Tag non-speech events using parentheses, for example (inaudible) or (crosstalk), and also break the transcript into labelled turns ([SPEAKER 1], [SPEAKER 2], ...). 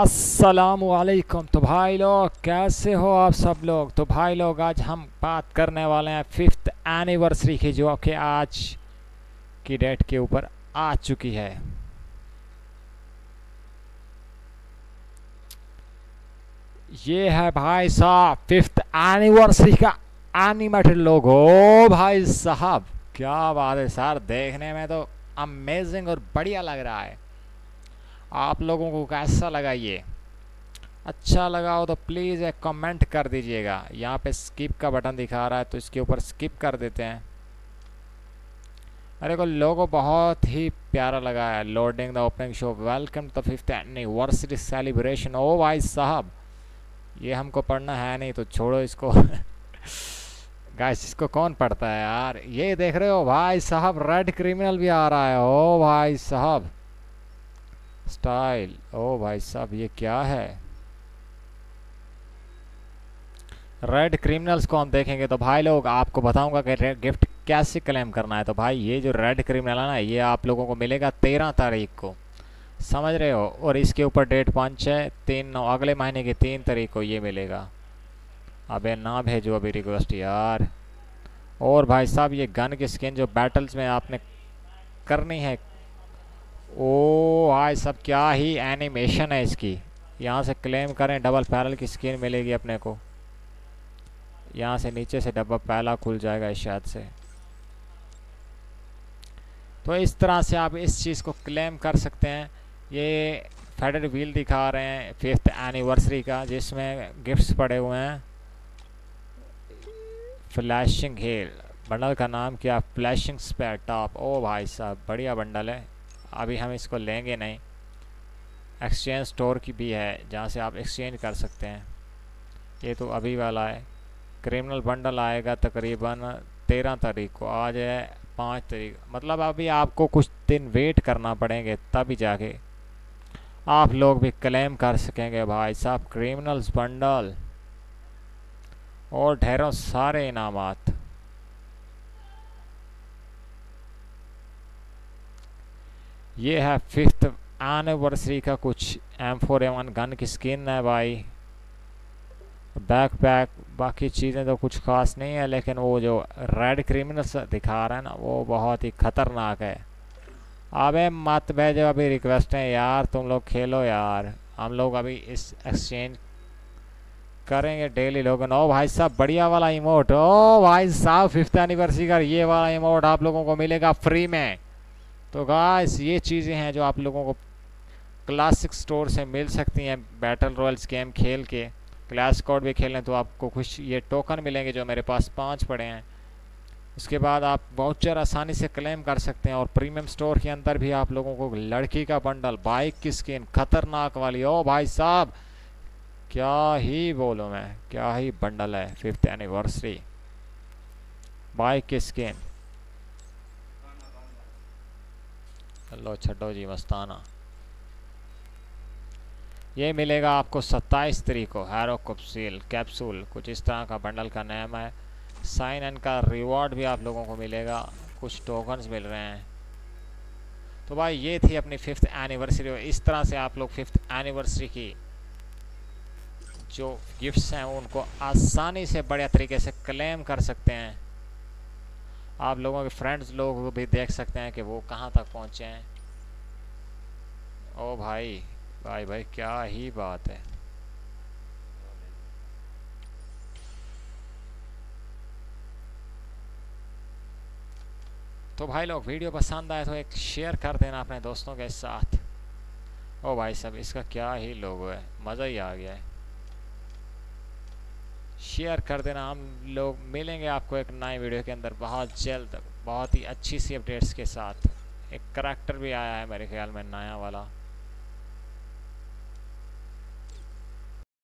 [SPEAKER 1] असलकुम तो भाई लोग, कैसे हो आप सब लोग? तो भाई लोग, आज हम बात करने वाले हैं फिफ्थ एनिवर्सरी की, जो कि आज की डेट के ऊपर आ चुकी है। ये है भाई साहब फिफ्थ एनिवर्सरी का एनिमेटेड लोगो भाई साहब, क्या बात है सर, देखने में तो अमेजिंग और बढ़िया लग रहा है। आप लोगों को कैसा लगा ये? अच्छा लगा हो तो प्लीज़ एक कमेंट कर दीजिएगा। यहाँ पे स्किप का बटन दिखा रहा है तो इसके ऊपर स्किप कर देते हैं। अरे को लोगो बहुत ही प्यारा लगा है। Loading the opening show welcome to the fifth anniversary celebration ओ भाई साहब, ये हमको पढ़ना है नहीं तो छोड़ो इसको। (laughs) गाइस इसको कौन पढ़ता है यार? ये देख रहे हो भाई साहब रेड क्रिमिनल भी आ रहा है। ओ भाई साहब। स्टाइल। ओ भाई साहब, ये क्या है? रेड क्रिमिनल्स को हम देखेंगे तो भाई लोग, आपको बताऊँगा कि गिफ्ट कैसे क्लेम करना है। तो भाई, ये जो रेड क्रिमिनल है ना, ये आप लोगों को मिलेगा तेरह तारीख को। समझ रहे हो? और इसके ऊपर डेट पाँच है, तीन नौ, अगले महीने की तीन तारीख को ये मिलेगा। अबे ना भेजो अभी रिक्वेस्ट यार। और भाई साहब, ये गन की स्किन जो बैटल्स में आपने करनी है ओ भाई सब क्या ही एनिमेशन है इसकी। यहाँ से क्लेम करें डबल पैरल की स्किन मिलेगी अपने को। यहाँ से नीचे से डब्बा पहला खुल जाएगा इस शायद से। तो इस तरह से आप इस चीज़ को क्लेम कर सकते हैं। ये फेडर व्हील दिखा रहे हैं फिफ्थ एनिवर्सरी का, जिसमें गिफ्ट्स पड़े हुए हैं। फ्लैशिंग हेल बंडल का नाम क्या? फ्लैशिंग स्पेयर टॉप ओ भाई साहब, बढ़िया बंडल है। अभी हम इसको लेंगे नहीं। एक्सचेंज स्टोर की भी है, जहाँ से आप एक्सचेंज कर सकते हैं। ये तो अभी वाला है। क्रिमिनल बंडल आएगा तकरीबन तेरह तारीख को। आज है पाँच तारीख। मतलब अभी आपको कुछ दिन वेट करना पड़ेंगे, तभी जाके। आप लोग भी क्लेम कर सकेंगे भाई साहब। क्रिमिनल्स बंडल और ढेरों सारे इनामात। ये है फिफ्थ एनिवर्सरी का कुछ एम फोर एवन गन की स्किन है भाई। बैक पैक बाकी चीज़ें तो कुछ खास नहीं है, लेकिन वो जो रेड क्रिमिनल्स दिखा रहे हैं ना, वो बहुत ही ख़तरनाक है। अबे मत भेजो, अभी रिक्वेस्ट है यार, तुम लोग खेलो यार। हम लोग अभी इस एक्सचेंज करेंगे डेली लोग। ओ भाई साहब, बढ़िया वाला इमोट ओ भाई साहब फिफ्थ एनिवर्सरी का ये वाला इमोट आप लोगों को मिलेगा फ्री में। तो गाइस ये चीज़ें हैं जो आप लोगों को क्लासिक स्टोर से मिल सकती हैं बैटल रॉयल्स गेम खेल के। क्लास कोड भी खेलें तो आपको कुछ ये टोकन मिलेंगे जो मेरे पास पाँच पड़े हैं। उसके बाद आप वाउचर आसानी से क्लेम कर सकते हैं और प्रीमियम स्टोर के अंदर भी आप लोगों को लड़की का बंडल बाइक की स्किन खतरनाक वाली। ओ भाई साहब, क्या ही बोलो मैं, क्या ही बंडल है फिफ्थ एनिवर्सरी बाइक की स्किन लो छो जी, मस्ताना। ये मिलेगा आपको 27 तारीख को, हैरो कप्सील, कैप्सूल, कुछ इस तरह का बंडल का नाम है। साइन एन का रिवॉर्ड भी आप लोगों को मिलेगा, कुछ टोकन्स मिल रहे हैं। तो भाई, ये थी अपनी फिफ्थ एनिवर्सरी इस तरह से आप लोग फिफ्थ एनिवर्सरी की जो गिफ्ट्स हैं, उनको आसानी से बढ़िया तरीके से क्लेम कर सकते हैं। आप लोगों के फ्रेंड्स लोग भी देख सकते हैं कि वो कहाँ तक पहुँचे हैं। ओ भाई भाई भाई, क्या ही बात है। तो भाई लोग, वीडियो पसंद आए तो एक शेयर कर देना अपने दोस्तों के साथ। ओ भाई साहब, इसका क्या ही लोगो है, मज़ा ही आ गया है। शेयर कर देना। हम लोग मिलेंगे आपको एक नए वीडियो के अंदर बहुत जल्द। बहुत ही अच्छी सी अपडेट्स के साथ। एक करैक्टर भी आया है मेरे ख्याल में, नया वाला।